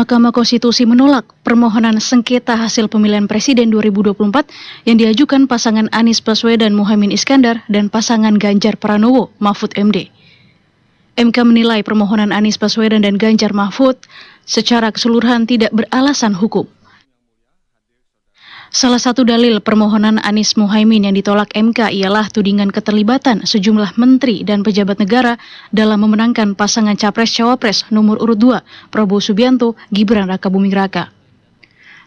Mahkamah Konstitusi menolak permohonan sengketa hasil pemilihan presiden 2024 yang diajukan pasangan Anies Baswedan Muhammad Iskandar dan pasangan Ganjar Pranowo Mahfud MD. MK menilai permohonan Anies Baswedan dan Ganjar Mahfud secara keseluruhan tidak beralasan hukum. Salah satu dalil permohonan Anies Muhaimin yang ditolak MK ialah tudingan keterlibatan sejumlah menteri dan pejabat negara dalam memenangkan pasangan Capres-Cawapres nomor urut 2 Prabowo Subianto Gibran Raka Buming Raka.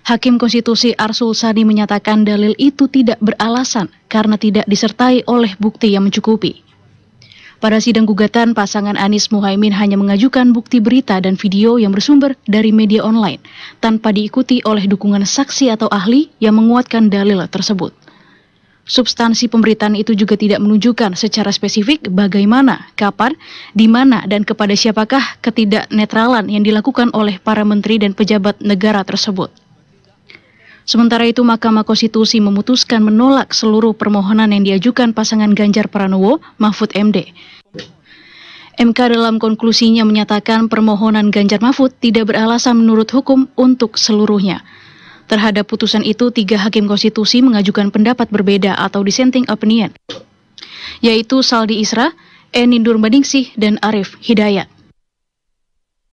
Hakim Konstitusi Arsul Sadi menyatakan dalil itu tidak beralasan karena tidak disertai oleh bukti yang mencukupi. Pada sidang gugatan, pasangan Anies Muhaimin hanya mengajukan bukti berita dan video yang bersumber dari media online, tanpa diikuti oleh dukungan saksi atau ahli yang menguatkan dalil tersebut. Substansi pemberitaan itu juga tidak menunjukkan secara spesifik bagaimana, kapan, di mana, dan kepada siapakah ketidaknetralan yang dilakukan oleh para menteri dan pejabat negara tersebut. Sementara itu, Mahkamah Konstitusi memutuskan menolak seluruh permohonan yang diajukan pasangan Ganjar Pranowo, Mahfud MD. MK dalam konklusinya menyatakan permohonan Ganjar Mahfud tidak beralasan menurut hukum untuk seluruhnya. Terhadap putusan itu, tiga hakim konstitusi mengajukan pendapat berbeda atau dissenting opinion, yaitu Saldi Isra, Eni Nurbaningsih, dan Arif Hidayat.